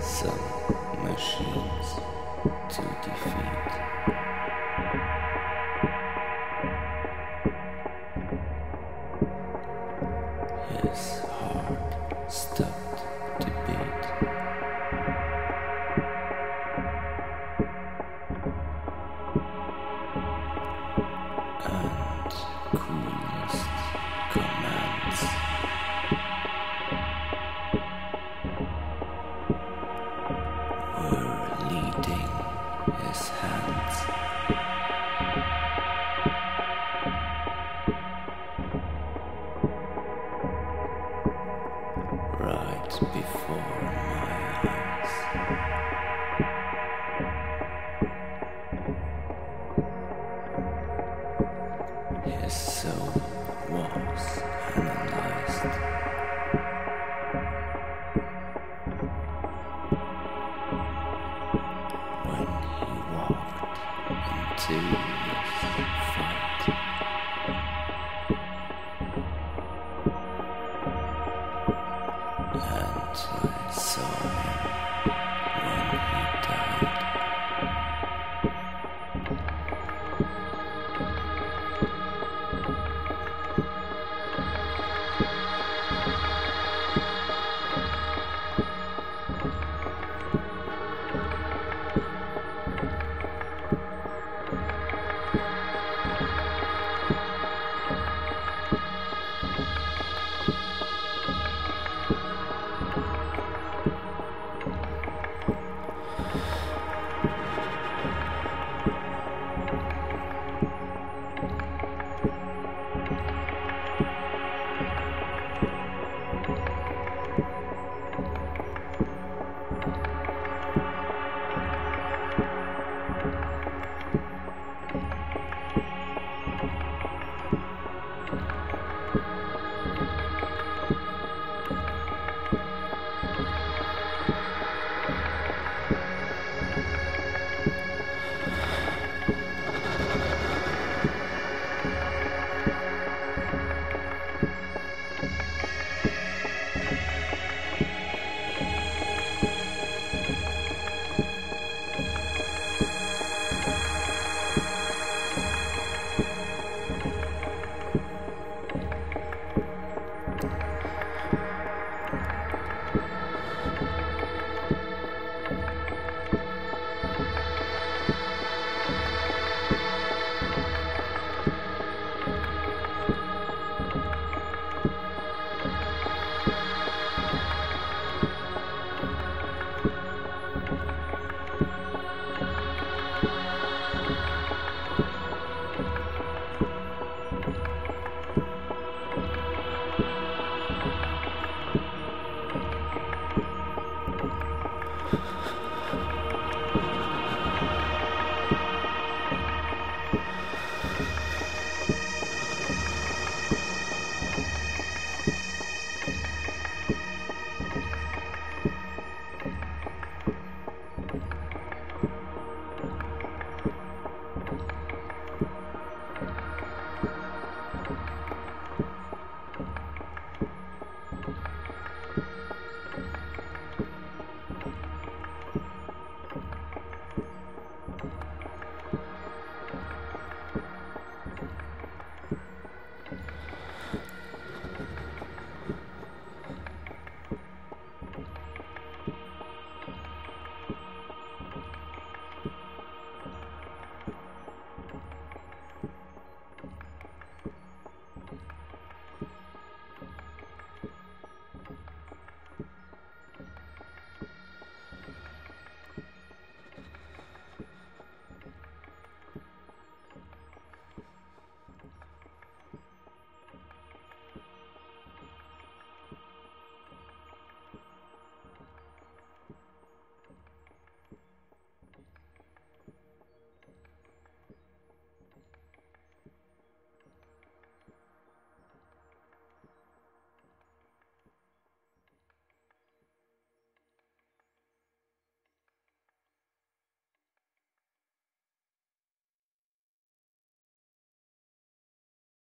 some machines to defeat. His heart stopped to beat. And. Before my eyes. His soul was analyzed. When he walked into this